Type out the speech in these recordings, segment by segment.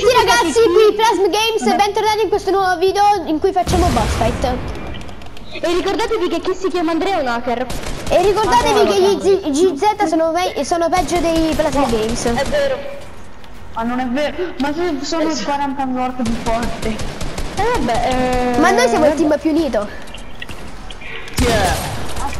tutti ragazzi, qui Plasm Games, bentornati in questo nuovo video in cui facciamo boss fight. E ricordatevi che chi si chiama Andrea è un hacker. E ricordatevi che gli Z- GZ sono, me- sono peggio dei Plasm Games. È vero. Ma non è vero, ma sono 40 volte più forti. E vabbè, eh... Ma noi siamo il team più unito.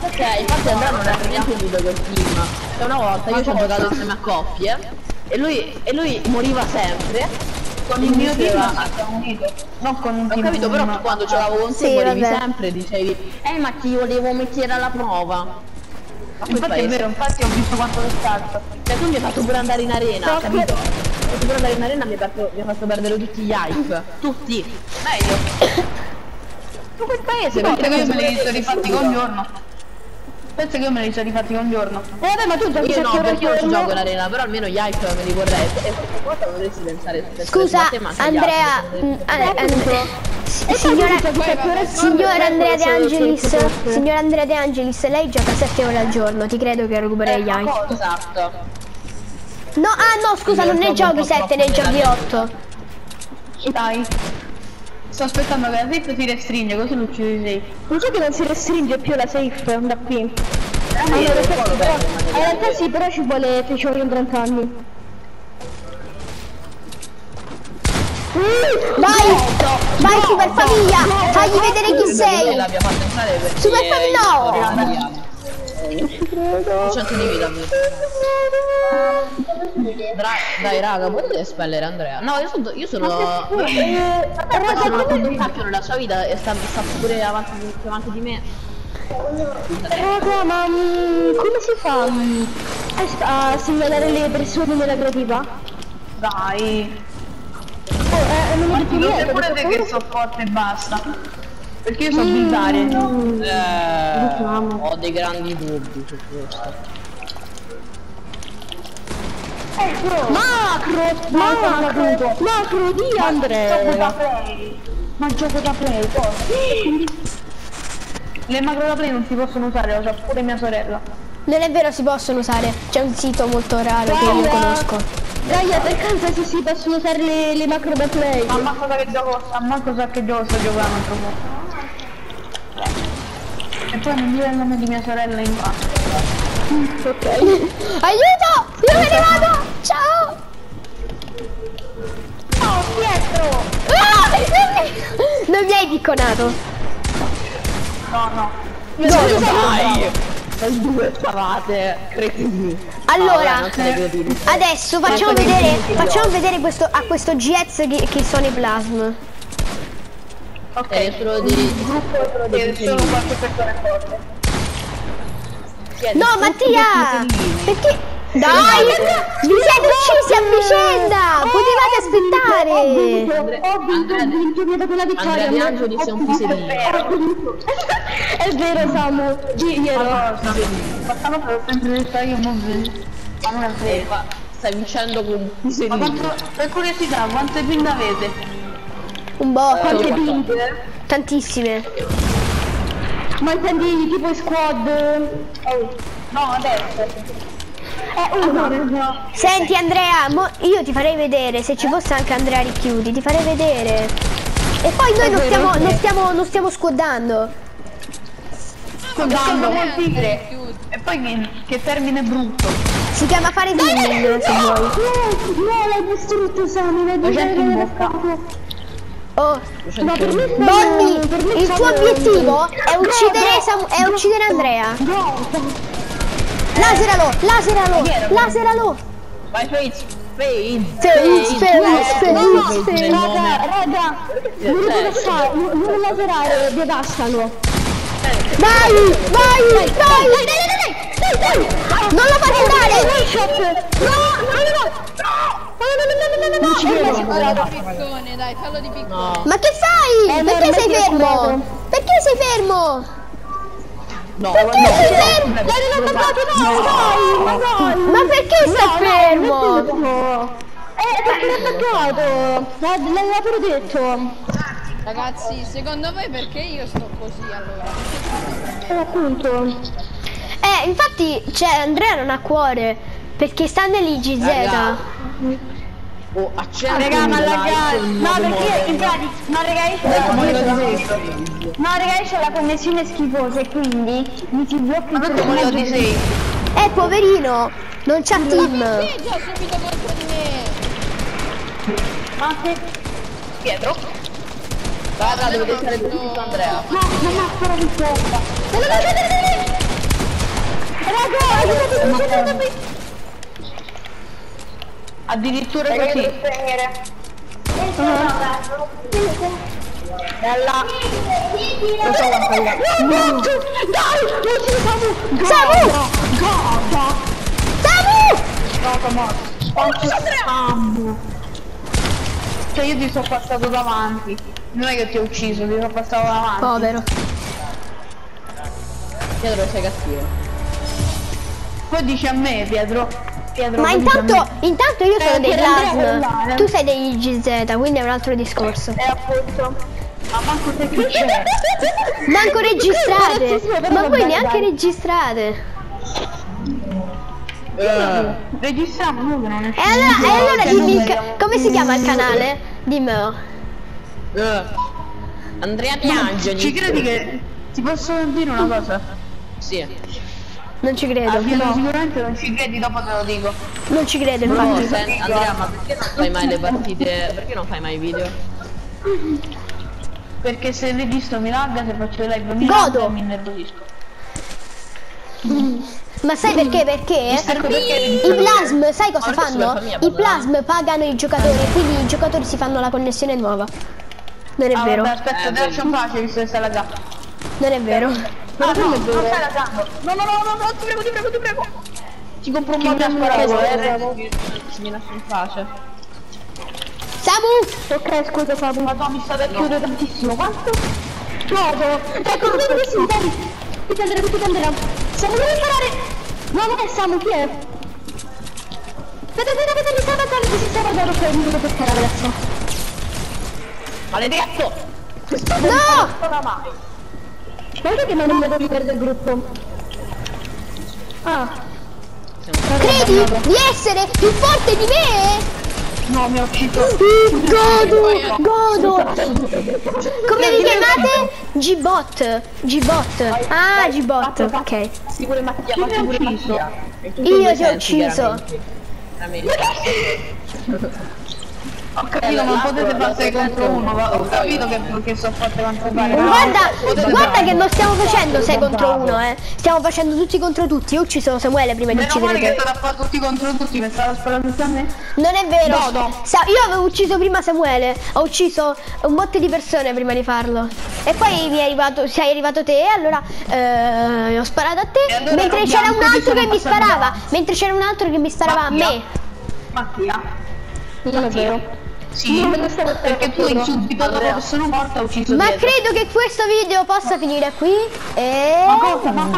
Ok, infatti Andrea non è per niente unito col team. Una volta io ci ho giocato insieme a coppie e lui, e lui moriva sempre. Con il mio team siamo uniti. Non con un Ho team. capito, però ma- quando giocavo con te Sì, morivi vabbè. sempre, dicevi Eh ma ti volevo mettere alla prova. Ma Infatti è vero, infatti ho visto quanto è stato. Cioè tu mi hai fatto pure andare in arena, No, capito? Mi hai fatto pure andare in arena mi hai fatto, mi hai fatto perdere tutti gli hype. Tutti. Meglio. Tu quel paese, Pensa che io me li sono rifatti con giorno. Pensa che io me li sono rifatti con giorno. Eh vabbè, ma tu giochi Io no, sette ore perché io non gioco in arena, però almeno gli hype me li vorrei. E questa cosa dovresti pensare Scusa, Andrea, mm, eh, signora, al signor Andrea De Angelis, sì, sì. signor Andrea De Angelis, lei gioca 7 ore al giorno, ti credo che recuperi gli hype. Esatto. No, ah no, scusa, non ne giochi 7, ne giochi 8. Dai. Sto aspettando che la safe si restringe, così lo uccidi sei. Non so che non si restringe più la safe da qui. Allora, in realtà sì, però, ci vuole ci vogliono 30 anni. Vai! Vai Super Famiglia! Fagli vedere chi sei! L'abbia fatto entrare perché Super Famiglia! no! 100 di vita Dra- Dai raga, potete espellere Andrea? No, io sono io sono Eh, Raga, sono un campione nella sua vita e sta, sta pure avanti, più avanti di me. Raga, ma mm, come si fa mm, a, segnalare le persone nella creativa? Dai. Oh, eh, non ho detto Dico niente, te che so forte e basta. Perché io so buildare. Eh, ho dei grandi dubbi su questo. Macro! Macro! Macro di Gioco da Andrea! play. Ma gioco da play, cosa? Le macro da play non si possono usare, lo sa pure mia sorella. Non è vero, si possono usare. C'è un sito molto raro che io Gaia. conosco. Gaia, per caso se si possono usare le, le macro da play? Mamma cosa che gioco, mamma cosa che gioco sto giocando poi non dire il nome di mia sorella in basso. Ok. Aiuto! Io sono arrivato! Ciao! Oh, Pietro! Ah! Non mi hai picconato. No, no. Dai! Voi due stavate cretini. Allora, No, cretini. adesso facciamo vedere, facciamo vedere questo, a questo GX che, che sono i plasm. Ok, è solo di gruppo solo Che di sono qualche persona forte. No, Mattia! Perché? Dai! Vi siete uccisi a vicenda! Potevate aspettare! Ho vinto, ho vinto, mi ha dato la vittoria. Andrea Di ma- Angeli sei un pisellino. È vero, Samu. Giro. Ma stanno per sempre detto io. Ma non è Eh, vero. ma Stai vincendo con un Ma pisellino. quanto, per curiosità, quante pin avete? Un botto, Quante vinte? tantissime. Ma intendi tipo squad? No, adesso. Eh, uno. Senti Andrea, mo- io ti farei vedere, se ci fosse anche Andrea Ricchiuti, ti farei vedere. E poi noi non stiamo, non stiamo, non stiamo squaddando. Dire. E poi che, che termine brutto. Si chiama fare winning, se vuoi. No, no, l'hai distrutto, Samu. L'hai distrutto. Oh, Ma per me Bonnie, per me il tuo obiettivo è uccidere, no, Samu- è uccidere Andrea. No, Laseralo, laseralo, laseralo. Vai Fate! Fate! Felice, felice, felice. raga, raga, non lo lasciare, non lo laserare, devassalo. Vai, vai, vai. Dai, dai, dai, dai, dai. Non lo fate andare. No, piccone, dai, fallo di piccone. No, Ma che fai? Eh, Perché sei fermo? Perché sei fermo? no, Perché no, sei no, fermo? no, Dai, non attaccato, no, dai, ma dai. Ma perché stai fermo? fermo? Eh, perché l'ho attaccato. L'ha- L'aveva pure detto. Ragazzi, secondo voi perché io sto così allora? Eh, appunto. Eh, infatti, cioè, Andrea non ha cuore. Perché sta nell'IGZ. Oh, accendo Raga, ma la in No, perché in pratica. No, raga, io c'ho No, raga, io c'ho la connessione schifosa e quindi mi si blocca Ma tanto volevo di sei. Eh, poverino, non c'ha team. Sì, già subito contro di me. Ma che... Pietro? Raga, dovete stare tutti su Andrea. No, no, no, ancora di sopra. No, no, no, no, no, no. Raga, aiutatemi, aiutatemi. Addirittura così. Bella. Non so quanto è. No, dai, non ci siamo. Samu! Samu! Cioè io ti sono passato davanti. Non è che ti ho ucciso, ti sono passato davanti. Povero. Pietro sei cattivo. Poi dici a me, Pietro. Ma intanto, intanto io sono Eh, dei eh. Tu sei degli GZ, quindi è un altro discorso. Eh appunto. Ma manco te che c'è. Manco registrate! Ma voi bene, neanche dai. registrate! Eh, Registriamo noi non è E allora, e allora dimmi come si chiama il canale? Dimmelo. eh. Andrea piange. Ci credi che ti posso dire una cosa? Sì. Non ci Ah, credo. Pietro, sicuramente non ci credi, dopo te lo dico. Non ci credo, No, infatti. sen- Andrea, ma perché non fai mai le partite? Perché non fai mai i video? Perché se il registro mi lagga, se faccio le live mi Godo. lagga mi innervosisco. Ma sai perché? Perché Ecco perché i plasm, sai cosa la fanno? I plasm pagano i giocatori, quindi i giocatori si fanno la connessione nuova. Non è Ah, vero, vabbè, aspetta, Eh, te faccio facile visto che stai laggato. non è vero. No, no, non stai laggando. No, no, no, no, no, ti prego, ti prego, ti prego. Ti compro un mod a sparare, eh. Mi lascio in pace. Samu! Ok, scusa Fabio. Madonna, mi state a chiudere tantissimo. Quanto? Godo. Ecco, vedi che si dai. Ti prenderà, ti prenderà. Samu, devi sparare. No, non è Samu, chi è? Vedi, vedi, vedi, mi sta guardando, si sta guardando, ok, mi devo pescare adesso. Maledetto! No! Guarda che non vedo di perdere il gruppo. Ah, Credi di essere più forte di me? No, mi ha ucciso. Godo! Godo! Come vi chiamate? G-Bot. G-Bot. Ah, G-Bot, ok. Sicuro Mattia, ma sicuro Mattia. Io ti ho ucciso. Ho capito, ma potete fare 6 contro 1. Ho capito che, che sono quanto pare. però Guarda, potete guarda che non stiamo facendo 6 contro 1, eh. Stiamo facendo tutti contro tutti. Io ho ucciso Samuele prima di uccidere male che a fare tutti contro tutti, mi stava sparando a me. Non è vero. No, no. Io avevo ucciso prima Samuele. Ho ucciso un botte di persone prima di farlo. E poi mi è arrivato, sei arrivato te, allora eh, ho sparato a te. Allora mentre non c'era un altro che mi sono sparava. Mentre c'era un altro che mi sparava a me. Mattia. non è vero. Sì, perché tu in subito dopo che sono morta ho ucciso Ma Pietro. credo che questo video possa finire qui. E. Ma cosa? Ma